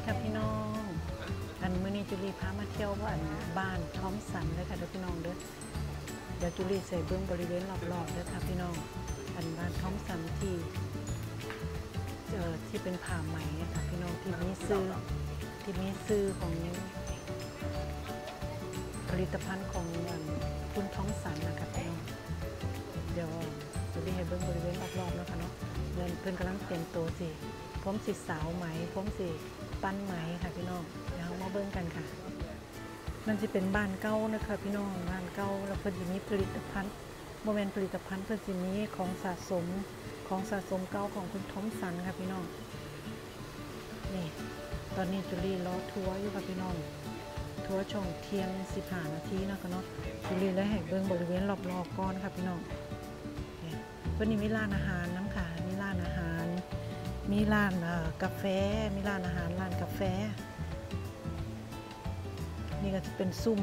ดีค่ะพี่น้อง อันมื่อนี้จุลีพามาเที่ยวว่านบ้านท้อมสันเลยค่ะเด้พี่น้องเด้อเดี๋ยวจุลีใส่เบื้องบริเวณรอบๆเด้อค่ะพี่น้อง อันบ้านท้อมสันที่เอ่อที่เป็นผ่าไหมนะคะพี่น้องที่มีซื้อที่มีซื้อของผลิตภัณฑ์ของคุณท้องสันนะคะพี่น้องเดี๋ยวจุลีให้เบื้องบริเวณรอบๆนะคะเนาะเดินเพื่อนกำลังเตรียมตัวสิอมสิสาวไหมพร้อมสิ ปั้นไหมค่ะพี่น้องเดี๋ยวมาเบิ้งกันค่ะ มันจะเป็นบ้านเก่านะคะพี่น้องบ้านเก่าแล้วเพิ่นจะมีผลิตภัณฑ์โมเมนผลิตภัณฑ์เพิ่นจะมีของสะสมของสะสมเก่าของคุณทอมสันค่ะพี่น้องนี่ตอนนี้จุลีรอทัวร์อยู่ค่ะพี่น้องทัวร์ช่องเทียงสิบหานาทีนะคะเนาะจุลีและแห่งเบิ้งบริเวณรอบๆก้อนค่ะพี่น้องนี่เพิ่นนี่มีร้านอาหาร มีร้านกาแฟ มีร้านอาหารร้านกาแฟ นี่ก็จะเป็นซุ่ม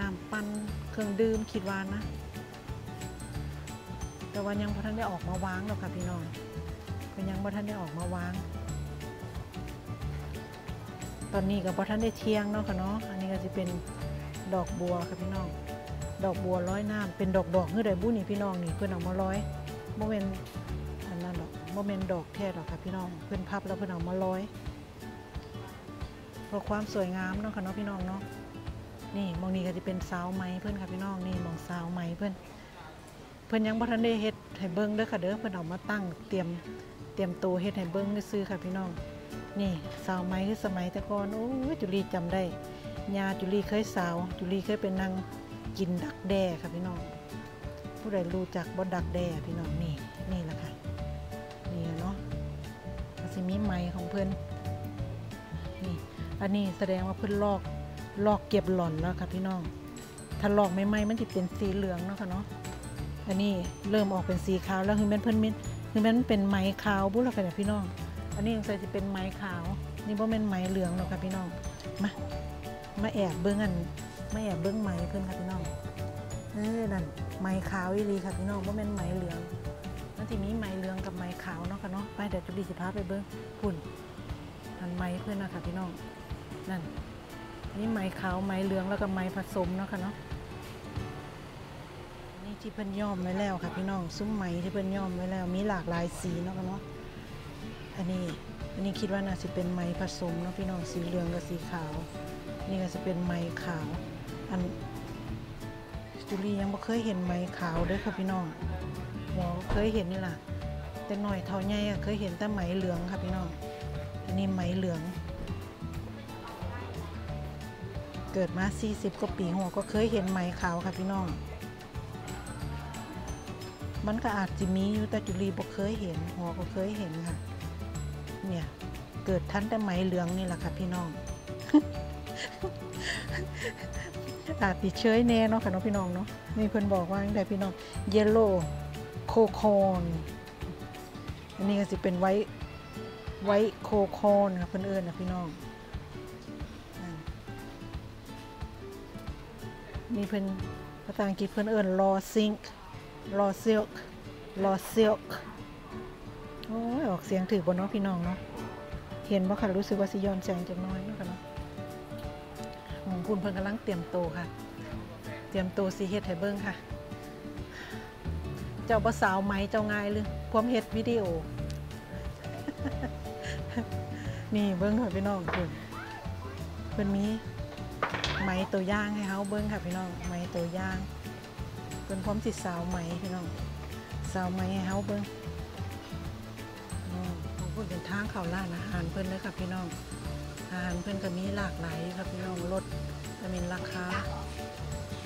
น้ำปั้นเครื่องดื่มคิดว่านะ แต่ว่ายังพอท่านได้ออกมาวางหรอกค่ะพี่น้องก็ยังพอท่านได้ออกมาวาง ตอนนี้ก็พอท่านได้เที่ยงเนาะค่ะเนาะอันนี้ก็จะเป็นดอกบัวค่ะพี่น้อง ดอกบัวร้อยน้ำเป็นดอกดอกเฮือใดบุ้นี่พี่น้องนี่เพื่อนเอามาร้อยโมเมนอันนั้น โมเมนดอกแท้ดอกค่ะพี่น้องเพื่อนพับแล้วเพื่อนเอามาร้อยเพื่อความสวยงามเนาะค่ะเนาะพี่น้องเนาะนี่มองนี้ก็จะเป็นสาวไหมเพื่อนค่ะพี่น้องนี่มองสาวไหมเพื่อนเพื่อนยังบ่ทันได้เฮ็ดให้เบิ่งเด้อค่ะเด้อเพื่อนเอามาตั้งเตรียมเตรียมตัวเฮ็ดให้เบิ่งซื้อค่ะพี่น้อง นี่สาวไหมคือสมัยแต่ก่อนโอ้ยจุลีจำได้ยาจุลีเคยสาว จุลีเคยเป็นนางกินดักแด้ค่ะพี่น้อง ผู้ใดรู้จักบ่ดักแด้พี่น้องนี่ สิมีไหมของเพื่อนนี่อันนี้แสดงว่าเพิ่อนลอกลอกเก็บหล่อนแล้วค่ะพี่น้อง ถ้าลอกใหม่ๆมันจะเป็นสีเหลืองเนาะค่ะเนาะอันนี้เริ่มออกเป็นสีขาวแล้วคือแม่นเพิ่อนมินคือแม่นเป็นไหมขาวบุแล้วกันเนี่ยพี่น้อง อันนี้ยังใส่จะเป็นไหมขาว นี่บ่แม่นไหมเหลืองเนาะค่ะพี่น้องมามาแอบเบิ้องอันมาแอบเบิ้องไหมเพิ่อนค่ะพี่น้องเออนั่นไหมขาวอีหลีค่ะพี่น้องบ่แม่นไหมเหลือง นสิมีไหมเหลืองกับไหมขาวเนาะค่ะเนาะ ไปเดี๋ยวจุลีสิพาไปเบิ้งพุ่นอันไม้เพื่อนนะคะพี่น้อง นั่น นี่ไม้ขาวไม้เหลืองแล้วก็ไม้ผสมเนาะค่ะเนาะ นี่ที่เพิ่นย้อมไว้แล้วค่ะพี่น้อง ซุ้มไหมที่เพิ่นย้อมไว้แล้ว มีหลากหลายสีเนาะค่ะเนาะ อันนี้ อันนี้คิดว่าน่าจะเป็นไม้ผสมเนาะพี่น้อง สีเหลืองกับสีขาว นี่ก็จะเป็นไม้ขาว อันจุลียังบ่เคยเห็นไม้ขาวเด้อค่ะพี่น้อง หมอเคยเห็นนี่ล่ะ แต่หน่อยเท่าใหญ่อะเคยเห็นแต่ไหมเหลืองค่ะพี่น้อง อันนี้ไหมเหลือง เกิดมา 40 กว่าปีหัวก็เคยเห็นไหมขาวค่ะพี่น้อง มันก็อาจจะมีอยู่แต่จุลีบ่เคยเห็น หัวก็เคยเห็นค่ะ เนี่ยเกิดทันแต่ไหมเหลืองนี่แหละค่ะพี่น้องอาจติเชยแน่เนาะค่ะเนาะพี่น้องเนาะมีเพิ่นบอกว่าจังไดพี่น้องเยลโล่ โคโคนอันนี้ก็สิเป็นไว้ไว้โคโคนค่ะเพื่อนเอิญนะพี่น้องมีเพื่อนภาษาอังกฤษเพื่อนเอิญรอซิงค์รอซิลค์รอซิลค์โอ้ยออกเสียงถือบนเนาะพี่น้องเนาะเห็นบ่ค่ะรู้สึกว่าสิย้อนแสงจากหน้อยเนาะค่ะเนาะของคุณเพิ่นกำลังเตรียมโตค่ะ เตรียมโตวสิเฮ็ดให้เบิ่งค่ะ จ้าบ่สาวไหมเจ้าง่ายหรือพร้อมเฮ็ดวิดีโอ นี่เบิ้งค่ะพี่น้องคุณเพิ่นมีไหมตัวย่างให้เฮาเบิ้งค่ะพี่น้องไหมตัวย่างเพิ่นพร้อมสิสาวไหมพี่น้องสาวไหมให้เฮาเบิ้งอืมของเพิ่นเป็นทางเขาร้านอาหารเพิ่นเลยค่ะพี่น้อง อาหารเพิ่นก็มีหลากหลายครับพี่น้องลดก็มีราคา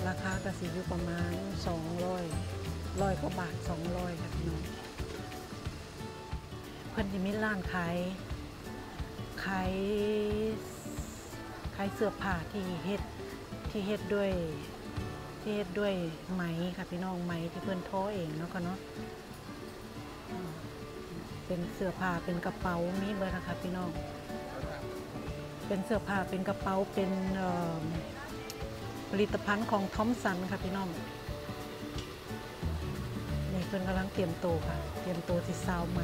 ราคาก็สิอยู่ประมาณ 200ร้อย กว่าบาท200ค่ะพี่น้องเพิ่นจะมีร้านขายขายขายเสื้อผ้าที่เฮ็ดที่เฮ็ดด้วยที่เฮ็ดด้วยไหมค่ะพี่น้องไหมที่เพิ่อนท้อเองเนาะก็เนาะเป็นเสื้อผ้าเป็นกระเป๋ามีเบอร์นะคะพี่น้อง เป็นเสื้อผ้าเป็นกระเป๋าเป็นผลิตภัณฑ์ของทอมสันค่ะพี่น้อง พิ่นกำลังเตรียมตัวค่ะ เตรียมตัวที่ซาวไหม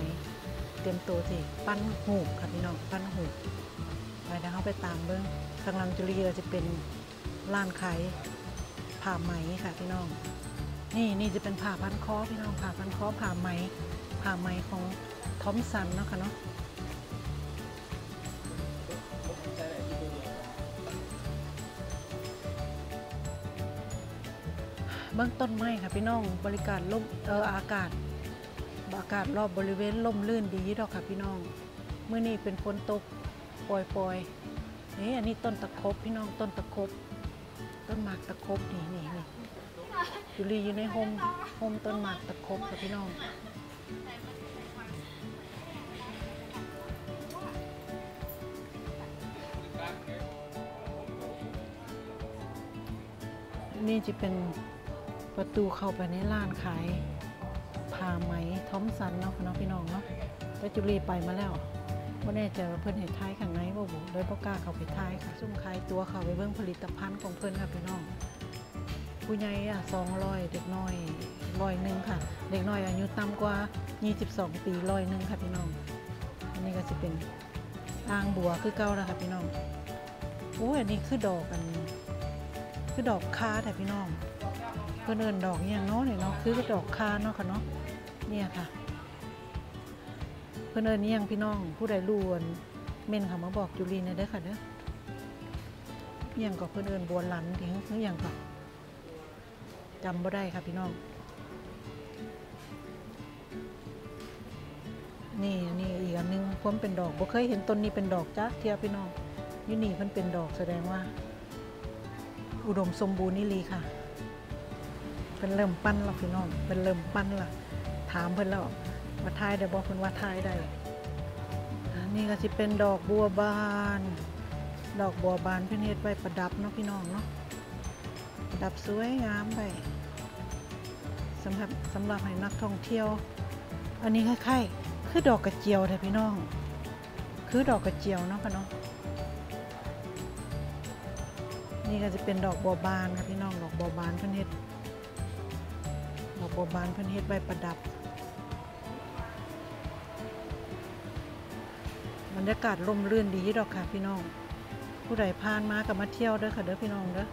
เตรียมตัวที่ปั้นหูกค่ะพี่น้องปั้นหูกไปเดี๋ยวเขาไปตามเบิ้งข้างลังจุลีเราจะเป็นร้านขายผ้าไหมค่ะพี่น้อง นี่นี่จะเป็นผ่าพันคอพี่น้องผ่าพันคอผ่าไหมผ่าไหมของทอมสันเนาะค่ะเนาะ เบื้องต้นไม้ค่ะพี่น้องบริการลมเอออากาศอากาศรอบบริเวณล่มลื่นดีดอกค่ะพี่น้องเมื่อนี้เป็นฝนตกปล่อยๆนี่อันนี้ต้นตะครบพี่น้องต้นตะครบต้นหมากตะครบนี่นี่นี่จุลีอยู่ในโฮมโฮมต้นหมากตะครบค่ะพี่น้องนี่จะเป็น ประตูเข้าไปในร้านขายผ้าไหมทอมสันเนาะค่ะเนาะพี่น้องเนาะแล้วจุลีไปมาแล้วว่าแน่ใจว่าเพิ่อนเห็นท้ายข้างในบ่บุเลยบ่กล้าเข้าไปท้ายค่ะซุ่มขายตัวเข้าไปเบิ่งผลิตภัณฑ์ของเพิ่อนค่ะพี่น้องผู้ใหญ่อะ200เด็กน้อยร้อยหนึ่งค่ะ เด็กน้อยอายุต่ำกว่า 22 ปีร้อยหนึ่งค่ะพี่น้อง อันนี้ก็จะเป็นอ่างบัวคือเก่าแล้วค่ะพี่น้องโอ้ยอันนี้คือดอกอัน คือดอกค้าแต่พี่น้อง พื่อนเอินดอกอย่างเนาะเนี่ยเนาะคือดอกคาเนาะค่ะเนาะเนี่ยค่ะ เพื่อนเอินนี่ยงพี่น้องผู้ใดรู้อันเม่นเขามาบอกจุลีนอยเด้อค่ะเด้ออย่างก็เพื่อนเอินบัวหลันทิ้งหรืออย่างก็จำบ่ได้ค่ะพี่น้องนี่นี่อีกอันหนึงผมเป็นดอกบ่เคยเห็นต้นนี้เป็นดอกจ้าเทียพี่น้องยูนี่มันเป็นดอกแสดงว่า อุดมสมบูรณ์นี่ลีค่ะ เป็นเริ่มปั้นแล้วพี่น้องเป็นเริ่มปั้นละถามเพิ่นแล้วว่าทายได้บอกเพิ่นว่าทายได้นี่ก็สิเป็นดอกบัวบาน ดอกบัวบานเพิ่นเฮ็ดไว้ประดับเนาะพี่น้องเนาะประดับสวยงามไปสำหรับสำหรับให้นักท่องเที่ยว อันนี้คล้ายๆคือดอกกระเจียวแท้พี่น้อง คือดอกกระเจียวเนาะค่ะเนาะนี่ก็จะเป็นดอกบัวบานค่ะพี่น้องดอกบัวบานเพิ่นเฮ็ด บัวบานเพิ่นเฮ็ดไว้ประดับบรรยากาศร่มรื่นดีดอกค่ะพี่น้อง ผู้ใดผ่านมาก็มาเที่ยวเด้อค่ะเด้อพี่น้องเด้อ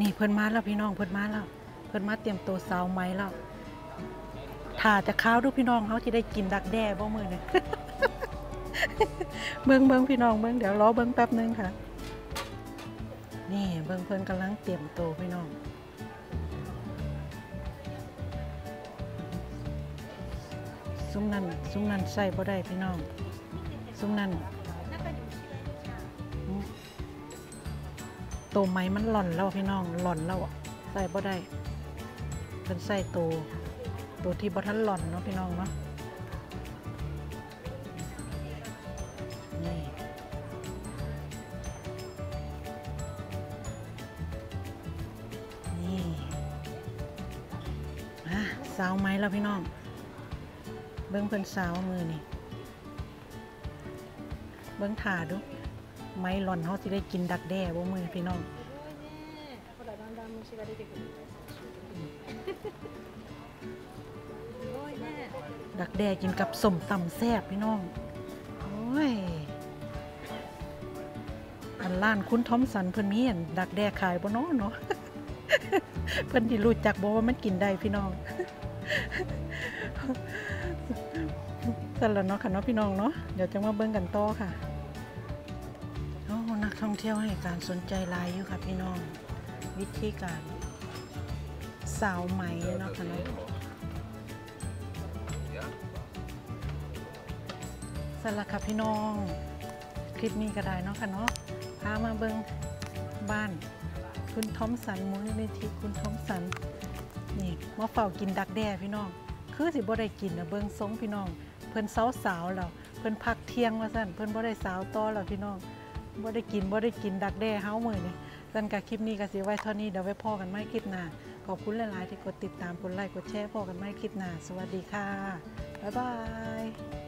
นี่เพิ่นมาแล้วพี่น้องเพิ่นมาแล้วเพิ่นมาเตรียมตัวสาวไหมแล้วถ้าจะข้าวดูพี่น้องเขาจะได้กินดักแด้บ่มื้อนี้เบิ่งเบิ่งพี่น้องเบิ่งเดี๋ยวรอเบิ่งแป๊บนึงค่ะ นี่เบิ่งเพิ่นกำลังเตรียมตัวพี่น้อง ซุ้มนั่นซุ้มนั่นใส่บ่ได้พี่น้อง ซุ้มนั่นตัวไม้มันหล่อนแล้วพี่น้องหล่อนแล้วอะใส่บ่ได้เป็นใส่ตัวตัวที่บ่ทันหล่อนเนาะพี่น้องเนาะนี่นี่อะสาวไม้แล้วพี่น้อง บิ้งเพิ่นสาวมือนี่ เบิ้งถ่าดู ไม้หล่อนเขที่ได้กินดักแด้บ่มือพี่น้องดักแด้กินกับสมตำแซ่บพี่น้อง โอ้ย อันล้านคุณทอมสันเพิ่นมีอันดักแด้ขายบ่น้อเนาะ เพิ่นที่รู้จักบ่ว่ามันกินได้พี่น้อง สั่นแล้วเนาะค่ะเนาะพี่น้องเนาะเดี๋ยวจะมาเบิ่งกันต่อค่ะโอ้นักท่องเที่ยวให้การสนใจลายอยู่ค่ะพี่น้อง วิธีการสาวไหมเนาะค่ะเนาะสำหรับค่ะพี่น้อง คลิปนี้ก็ได้เนาะค่ะเนาะพามาเบิ้งบ้านคุณทอมสันมูลนิธิคุณทอมสันนี่มาเฝ้ากินดักแด้พี่น้อง คือสิบ่ได้กินนะเบิงทรงพี่น้อง เพิ่นสาวสาวเราเพิ่นพักเที่ยงว่าสั่นเพิ่นบ่ได้สาวต่อเราพี่น้องบ่ได้กินบ่ได้กินดักแด้เฮามื้อนี่สั่นกับคลิปนี้ก็สิไว้เท่านี้เดี๋ยวไว้พอกันไม่คลิปหน้าขอบคุณหลาย ๆ ที่กดติดตามกดไลค์กดแชร์พอกันไม่คลิปหน้าสวัสดีค่ะบ๊ายบาย